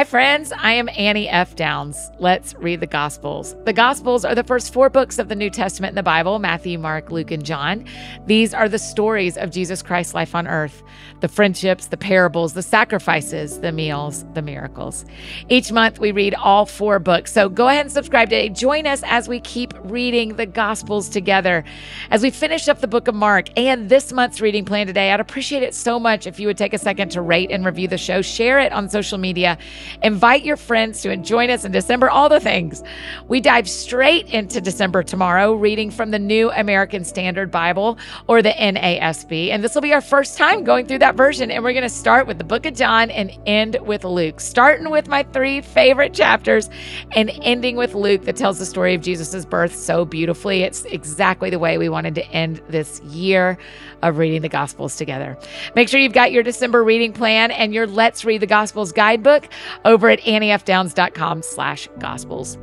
Hi, friends. I am Annie F. Downs. Let's read the Gospels. The Gospels are the first four books of the New Testament in the Bible Matthew, Mark, Luke, and John. These are the stories of Jesus Christ's life on earth the friendships, the parables, the sacrifices, the meals, the miracles. Each month, we read all four books. So go ahead and subscribe today. Join us as we keep reading the Gospels together. As we finish up the book of Mark and this month's reading plan today, I'd appreciate it so much if you would take a second to rate and review the show, share it on social media Invite your friends to join us in December, all the things. We dive straight into December tomorrow, reading from the New American Standard Bible or the NASB. And this will be our first time going through that version. And we're going to start with the book of John and end with Luke, starting with my three favorite chapters and ending with Luke that tells the story of Jesus' birth so beautifully. It's exactly the way we wanted to end this year of reading the Gospels together. Make sure you've got your December reading plan and your Let's Read the Gospels guidebook over at anniefdowns.com slash gospels.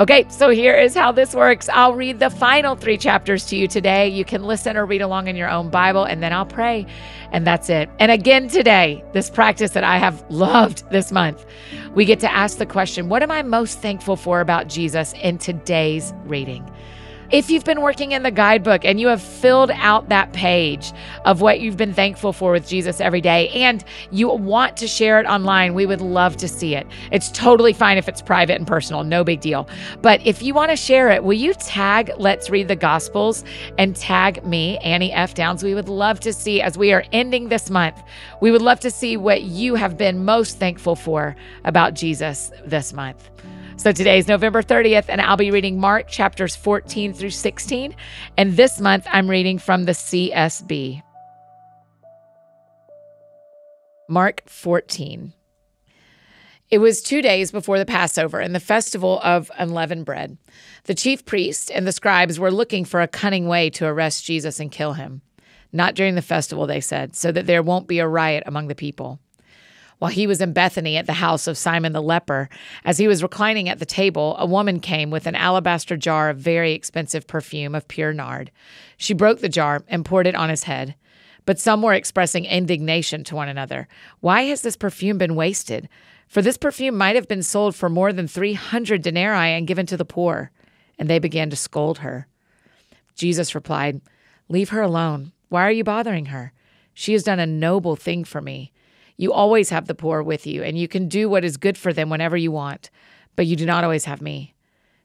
Okay, so here is how this works. I'll read the final three chapters to you today. You can listen or read along in your own Bible, and then I'll pray. And that's it. And again today, this practice that I have loved this month, we get to ask the question what am I most thankful for about Jesus in today's reading? If you've been working in the guidebook and you have filled out that page of what you've been thankful for with Jesus every day and you want to share it online, we would love to see it. It's totally fine if it's private and personal, no big deal. But if you want to share it, will you tag Let's Read the Gospels and tag me, Annie F. Downs? We would love to see as we are ending this month, we would love to see what you have been most thankful for about Jesus this month. So today is November 30th, and I'll be reading Mark chapters 14 through 16. And this month, I'm reading from the CSB. Mark 14. It was two days before the Passover and the festival of unleavened bread. The chief priests and the scribes were looking for a cunning way to arrest Jesus and kill him. Not during the festival, they said, so that there won't be a riot among the people while he was in Bethany at the house of Simon the leper. As he was reclining at the table, a woman came with an alabaster jar of very expensive perfume of pure nard. She broke the jar and poured it on his head. But some were expressing indignation to one another. Why has this perfume been wasted? For this perfume might have been sold for more than 300 denarii and given to the poor. And they began to scold her. Jesus replied, Leave her alone. Why are you bothering her? She has done a noble thing for me. You always have the poor with you, and you can do what is good for them whenever you want, but you do not always have me.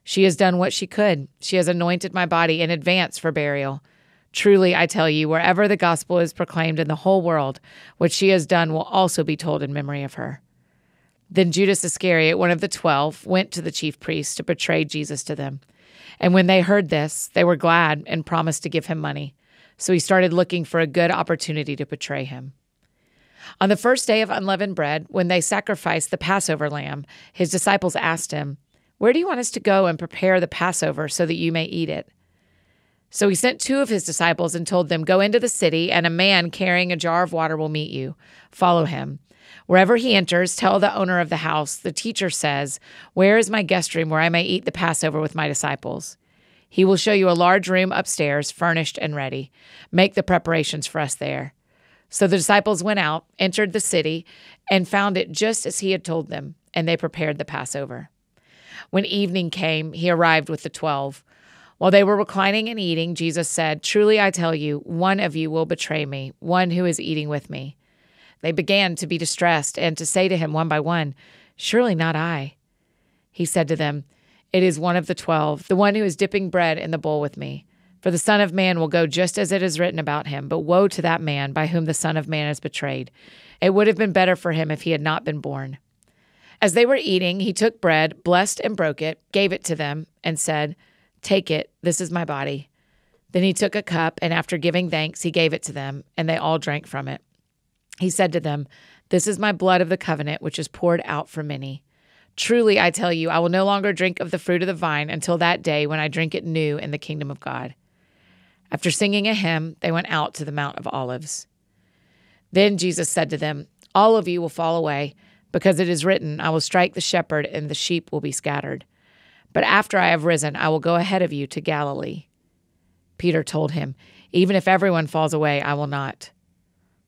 She has done what she could. She has anointed my body in advance for burial. Truly, I tell you, wherever the gospel is proclaimed in the whole world, what she has done will also be told in memory of her. Then Judas Iscariot, one of the twelve, went to the chief priests to betray Jesus to them. And when they heard this, they were glad and promised to give him money. So he started looking for a good opportunity to betray him. On the first day of unleavened bread, when they sacrificed the Passover lamb, his disciples asked him, Where do you want us to go and prepare the Passover so that you may eat it? So he sent two of his disciples and told them, Go into the city, and a man carrying a jar of water will meet you. Follow him. Wherever he enters, tell the owner of the house, The teacher says, Where is my guest room where I may eat the Passover with my disciples? He will show you a large room upstairs, furnished and ready. Make the preparations for us there. So the disciples went out, entered the city, and found it just as he had told them, and they prepared the Passover. When evening came, he arrived with the twelve. While they were reclining and eating, Jesus said, Truly I tell you, one of you will betray me, one who is eating with me. They began to be distressed and to say to him one by one, Surely not I. He said to them, It is one of the twelve, the one who is dipping bread in the bowl with me. For the Son of Man will go just as it is written about him, but woe to that man by whom the Son of Man is betrayed. It would have been better for him if he had not been born. As they were eating, he took bread, blessed and broke it, gave it to them, and said, Take it, this is my body. Then he took a cup, and after giving thanks, he gave it to them, and they all drank from it. He said to them, This is my blood of the covenant, which is poured out for many. Truly, I tell you, I will no longer drink of the fruit of the vine until that day when I drink it new in the kingdom of God. After singing a hymn, they went out to the Mount of Olives. Then Jesus said to them, All of you will fall away, because it is written, I will strike the shepherd, and the sheep will be scattered. But after I have risen, I will go ahead of you to Galilee. Peter told him, Even if everyone falls away, I will not.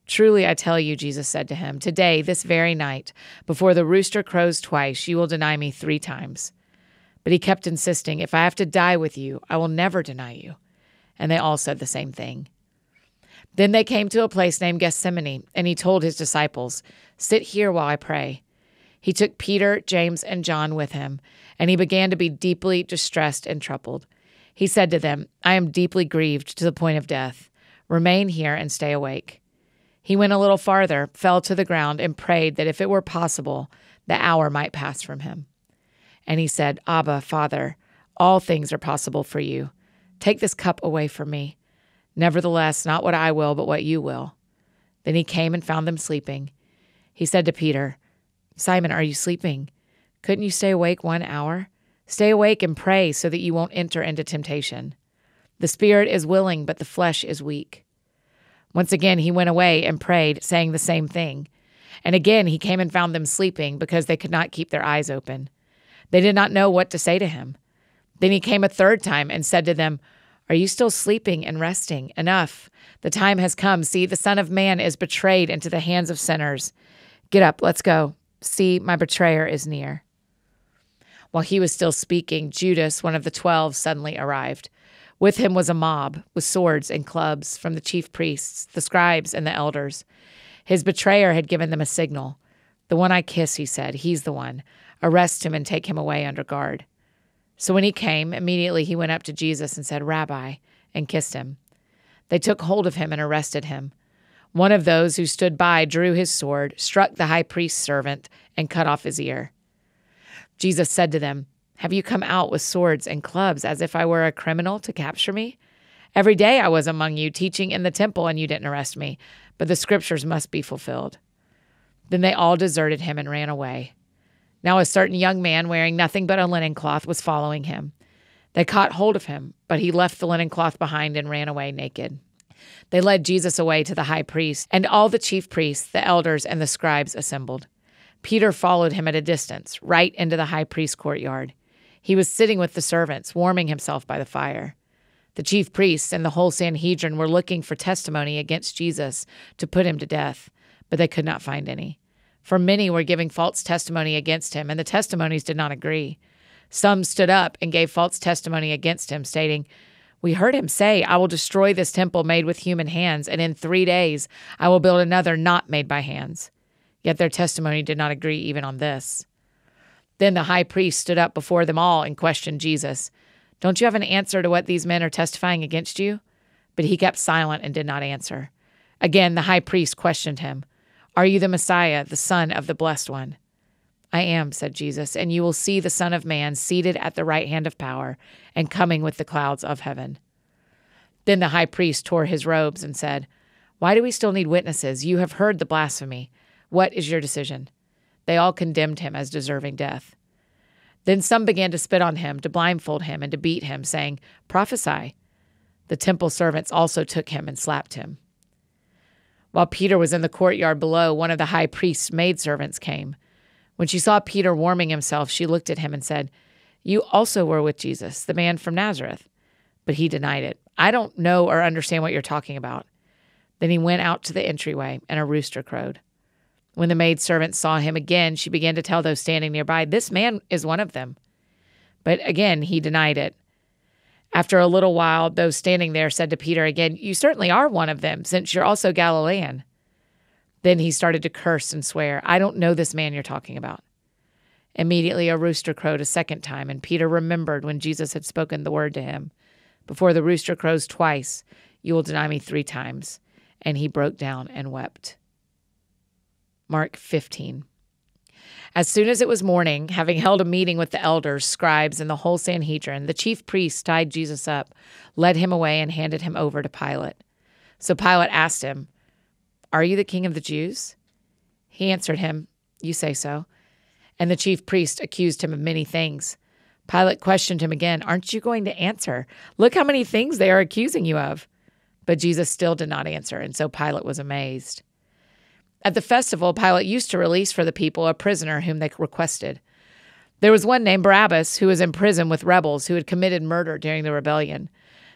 Truly, I tell you, Jesus said to him, today, this very night, before the rooster crows twice, you will deny me three times. But he kept insisting, If I have to die with you, I will never deny you. And they all said the same thing. Then they came to a place named Gethsemane, and he told his disciples, Sit here while I pray. He took Peter, James, and John with him, and he began to be deeply distressed and troubled. He said to them, I am deeply grieved to the point of death. Remain here and stay awake. He went a little farther, fell to the ground, and prayed that if it were possible, the hour might pass from him. And he said, Abba, Father, all things are possible for you. Take this cup away from me. Nevertheless, not what I will, but what you will. Then he came and found them sleeping. He said to Peter, Simon, are you sleeping? Couldn't you stay awake one hour? Stay awake and pray so that you won't enter into temptation. The spirit is willing, but the flesh is weak. Once again, he went away and prayed, saying the same thing. And again, he came and found them sleeping because they could not keep their eyes open. They did not know what to say to him. Then he came a third time and said to them, Are you still sleeping and resting? Enough. The time has come. See, the Son of Man is betrayed into the hands of sinners. Get up, let's go. See, my betrayer is near. While he was still speaking, Judas, one of the twelve, suddenly arrived. With him was a mob with swords and clubs from the chief priests, the scribes, and the elders. His betrayer had given them a signal. The one I kiss, he said, he's the one. Arrest him and take him away under guard. So when he came, immediately he went up to Jesus and said, Rabbi, and kissed him. They took hold of him and arrested him. One of those who stood by drew his sword, struck the high priest's servant, and cut off his ear. Jesus said to them, have you come out with swords and clubs as if I were a criminal to capture me? Every day I was among you teaching in the temple, and you didn't arrest me, but the scriptures must be fulfilled. Then they all deserted him and ran away. Now a certain young man wearing nothing but a linen cloth was following him. They caught hold of him, but he left the linen cloth behind and ran away naked. They led Jesus away to the high priest, and all the chief priests, the elders, and the scribes assembled. Peter followed him at a distance, right into the high priest's courtyard. He was sitting with the servants, warming himself by the fire. The chief priests and the whole Sanhedrin were looking for testimony against Jesus to put him to death, but they could not find any. For many were giving false testimony against him, and the testimonies did not agree. Some stood up and gave false testimony against him, stating, We heard him say, I will destroy this temple made with human hands, and in three days I will build another not made by hands. Yet their testimony did not agree even on this. Then the high priest stood up before them all and questioned Jesus. Don't you have an answer to what these men are testifying against you? But he kept silent and did not answer. Again, the high priest questioned him Are you the Messiah, the Son of the Blessed One? I am, said Jesus, and you will see the Son of Man seated at the right hand of power and coming with the clouds of heaven. Then the high priest tore his robes and said, Why do we still need witnesses? You have heard the blasphemy. What is your decision? They all condemned him as deserving death. Then some began to spit on him, to blindfold him, and to beat him, saying, Prophesy. The temple servants also took him and slapped him. While Peter was in the courtyard below, one of the high priest's maidservants came. When she saw Peter warming himself, she looked at him and said, You also were with Jesus, the man from Nazareth. But he denied it. I don't know or understand what you're talking about. Then he went out to the entryway, and a rooster crowed. When the maid servant saw him again, she began to tell those standing nearby, This man is one of them. But again, he denied it. After a little while, those standing there said to Peter again, You certainly are one of them, since you're also Galilean. Then he started to curse and swear, I don't know this man you're talking about. Immediately a rooster crowed a second time, and Peter remembered when Jesus had spoken the word to him Before the rooster crows twice, you will deny me three times. And he broke down and wept. Mark 15. As soon as it was morning, having held a meeting with the elders, scribes, and the whole Sanhedrin, the chief priests tied Jesus up, led him away, and handed him over to Pilate. So Pilate asked him, Are you the king of the Jews? He answered him, You say so. And the chief priest accused him of many things. Pilate questioned him again, Aren't you going to answer? Look how many things they are accusing you of. But Jesus still did not answer, and so Pilate was amazed. At the festival, Pilate used to release for the people a prisoner whom they requested. There was one named Barabbas who was in prison with rebels who had committed murder during the rebellion.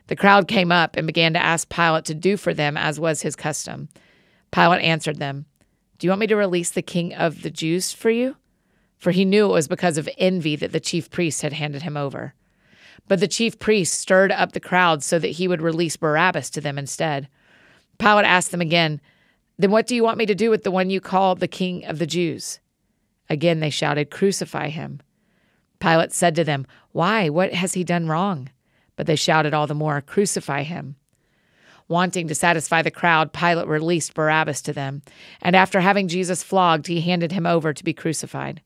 The crowd came up and began to ask Pilate to do for them as was his custom. Pilate answered them, Do you want me to release the king of the Jews for you? For he knew it was because of envy that the chief priests had handed him over. But the chief priests stirred up the crowd so that he would release Barabbas to them instead. Pilate asked them again, Then what do you want me to do with the one you call the king of the Jews? Again they shouted, Crucify him. Pilate said to them, Why? What has he done wrong? But they shouted all the more, Crucify him. Wanting to satisfy the crowd, Pilate released Barabbas to them, and after having Jesus flogged, he handed him over to be crucified.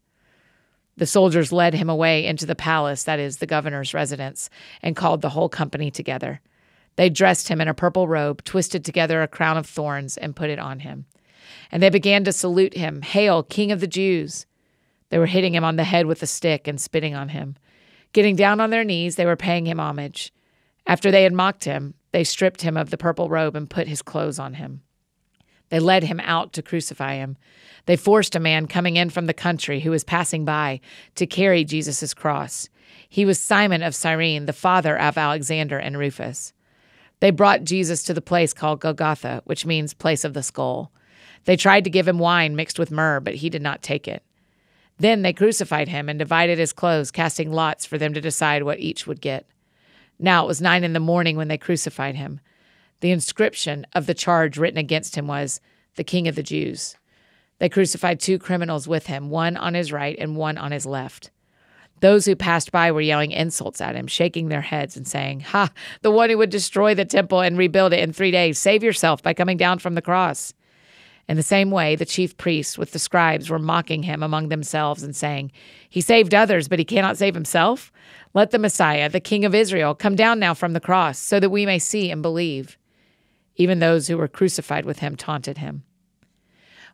The soldiers led him away into the palace, that is, the governor's residence, and called the whole company together. They dressed him in a purple robe, twisted together a crown of thorns, and put it on him. And they began to salute him Hail, King of the Jews! They were hitting him on the head with a stick and spitting on him. Getting down on their knees, they were paying him homage. After they had mocked him, they stripped him of the purple robe and put his clothes on him. They led him out to crucify him. They forced a man coming in from the country who was passing by to carry Jesus' cross. He was Simon of Cyrene, the father of Alexander and Rufus. They brought Jesus to the place called Golgotha, which means place of the skull. They tried to give him wine mixed with myrrh, but he did not take it. Then they crucified him and divided his clothes, casting lots for them to decide what each would get. Now it was nine in the morning when they crucified him. The inscription of the charge written against him was, The King of the Jews. They crucified two criminals with him, one on his right and one on his left. Those who passed by were yelling insults at him, shaking their heads and saying, Ha, the one who would destroy the temple and rebuild it in three days, save yourself by coming down from the cross. In the same way, the chief priests with the scribes were mocking him among themselves and saying, He saved others, but he cannot save himself? Let the Messiah, the King of Israel, come down now from the cross, so that we may see and believe. Even those who were crucified with him taunted him.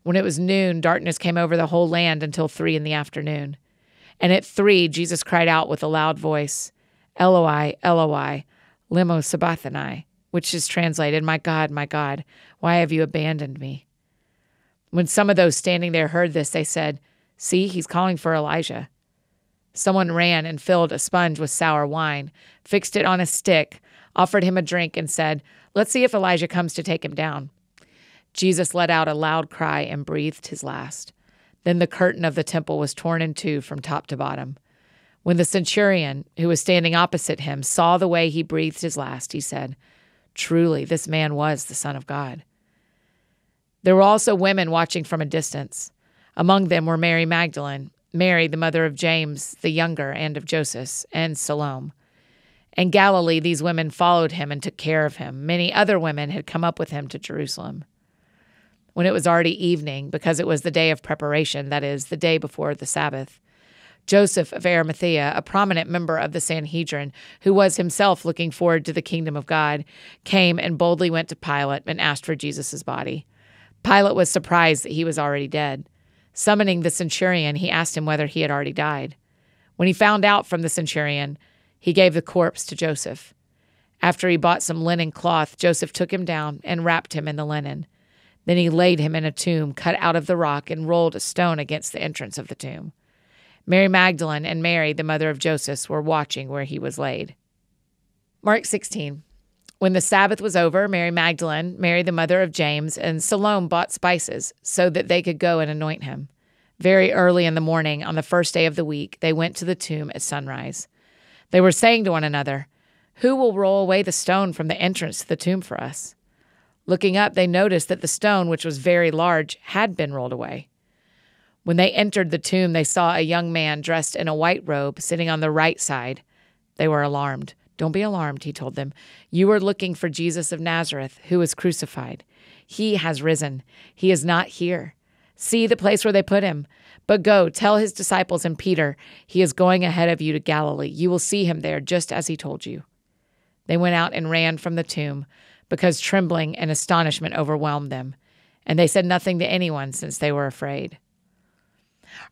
When it was noon, darkness came over the whole land until three in the afternoon. And at three, Jesus cried out with a loud voice, Eloi, Eloi, lema sabachthani, which is translated, My God, my God, why have you abandoned me? When some of those standing there heard this, they said, See, he's calling for Elijah. Someone ran and filled a sponge with sour wine, fixed it on a stick, offered him a drink, and said, Let's see if Elijah comes to take him down. Jesus let out a loud cry and breathed his last. Then the curtain of the temple was torn in two from top to bottom. When the centurion, who was standing opposite him, saw the way he breathed his last, he said, Truly, this man was the Son of God. There were also women watching from a distance. Among them were Mary Magdalene, Mary, the mother of James the younger and of Joseph, and Salome. In Galilee, these women followed him and took care of him. Many other women had come up with him to Jerusalem. When it was already evening, because it was the day of preparation, that is, the day before the Sabbath, Joseph of Arimathea, a prominent member of the Sanhedrin, who was himself looking forward to the kingdom of God, came and boldly went to Pilate and asked for Jesus' body. Pilate was surprised that he was already dead. Summoning the centurion, he asked him whether he had already died. When he found out from the centurion, he gave the corpse to Joseph. After he bought some linen cloth, Joseph took him down and wrapped him in the linen. Then he laid him in a tomb cut out of the rock and rolled a stone against the entrance of the tomb. Mary Magdalene and Mary, the mother of Joseph, were watching where he was laid. Mark 16. When the Sabbath was over, Mary Magdalene, Mary the mother of James, and Salome bought spices so that they could go and anoint him. Very early in the morning, on the first day of the week, they went to the tomb at sunrise. They were saying to one another, Who will roll away the stone from the entrance to the tomb for us? Looking up, they noticed that the stone, which was very large, had been rolled away. When they entered the tomb, they saw a young man dressed in a white robe sitting on the right side. They were alarmed. Don't be alarmed, he told them. You are looking for Jesus of Nazareth, who was crucified. He has risen. He is not here. See the place where they put him. But go, tell his disciples and Peter, he is going ahead of you to Galilee. You will see him there, just as he told you. They went out and ran from the tomb, because trembling and astonishment overwhelmed them. And they said nothing to anyone, since they were afraid.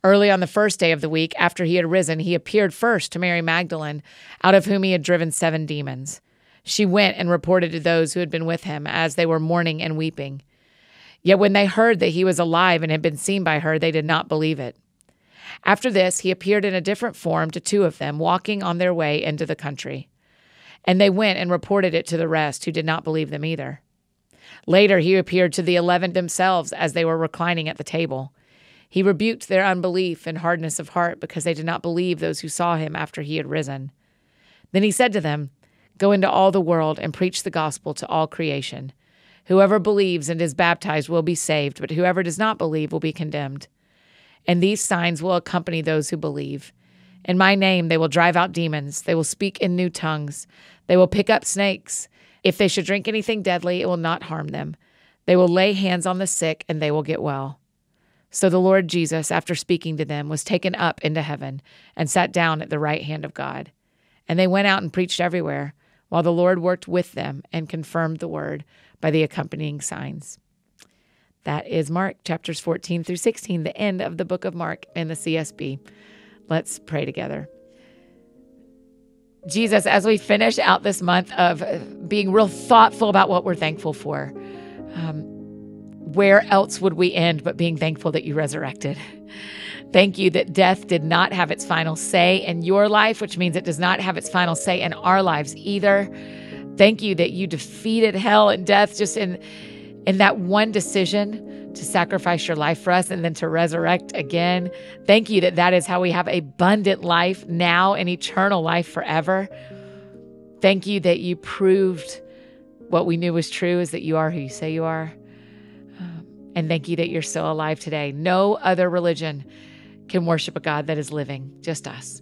Early on the first day of the week, after he had risen, he appeared first to Mary Magdalene, out of whom he had driven seven demons. She went and reported to those who had been with him, as they were mourning and weeping. Yet when they heard that he was alive and had been seen by her, they did not believe it. After this, he appeared in a different form to two of them, walking on their way into the country. And they went and reported it to the rest, who did not believe them either. Later, he appeared to the eleven themselves as they were reclining at the table. He rebuked their unbelief and hardness of heart because they did not believe those who saw him after he had risen. Then he said to them, Go into all the world and preach the gospel to all creation. Whoever believes and is baptized will be saved, but whoever does not believe will be condemned. And these signs will accompany those who believe. In my name they will drive out demons, they will speak in new tongues, they will pick up snakes. If they should drink anything deadly, it will not harm them. They will lay hands on the sick, and they will get well. So the Lord Jesus, after speaking to them, was taken up into heaven and sat down at the right hand of God. And they went out and preached everywhere, while the Lord worked with them and confirmed the word by the accompanying signs. That is Mark chapters 14 through 16, the end of the book of Mark in the CSB. Let's pray together. Jesus, as we finish out this month of being real thoughtful about what we're thankful for, um, where else would we end but being thankful that you resurrected? Thank you that death did not have its final say in your life, which means it does not have its final say in our lives either. Thank you that you defeated hell and death just in in that one decision to sacrifice your life for us and then to resurrect again. Thank you that that is how we have abundant life now and eternal life forever. Thank you that you proved what we knew was true is that you are who you say you are. Um, and thank you that you're still alive today. No other religion can worship a God that is living, just us.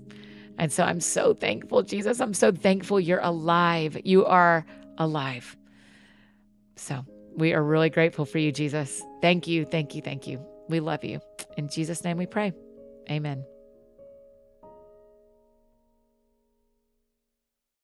And so I'm so thankful, Jesus. I'm so thankful you're alive. You are alive. So we are really grateful for you, Jesus. Thank you, thank you, thank you. We love you. In Jesus' name we pray. Amen.